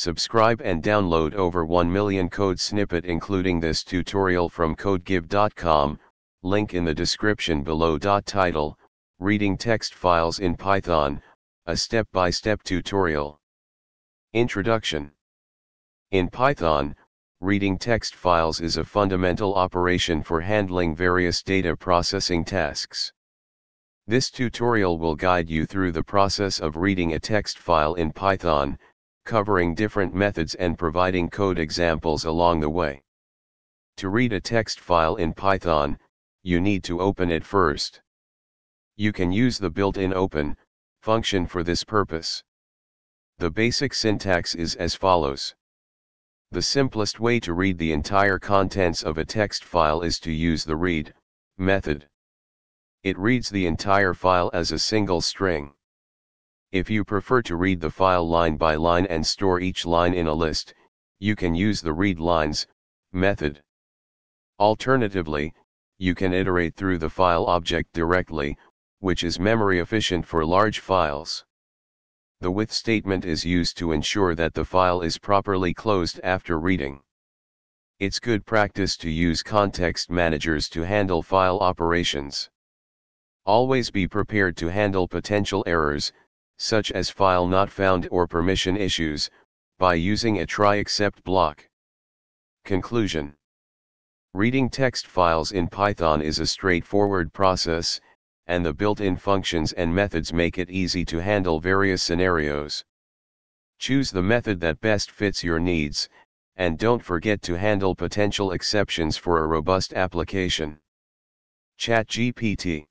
Subscribe and download over 1 million code snippet including this tutorial from codegive.com, link in the description below. Title, Reading Text Files in Python, a step-by-step tutorial. Introduction In Python, reading text files is a fundamental operation for handling various data processing tasks. This tutorial will guide you through the process of reading a text file in Python, covering different methods and providing code examples along the way. To read a text file in Python, you need to open it first. You can use the built-in open function for this purpose. The basic syntax is as follows. The simplest way to read the entire contents of a text file is to use the read method. It reads the entire file as a single string. If you prefer to read the file line by line and store each line in a list, you can use the readlines method. Alternatively, you can iterate through the file object directly, which is memory efficient for large files. The with statement is used to ensure that the file is properly closed after reading. It's good practice to use context managers to handle file operations. Always be prepared to handle potential errors, such as file not found or permission issues, by using a try except block. Conclusion Reading text files in Python is a straightforward process, and the built-in functions and methods make it easy to handle various scenarios. Choose the method that best fits your needs, and don't forget to handle potential exceptions for a robust application. ChatGPT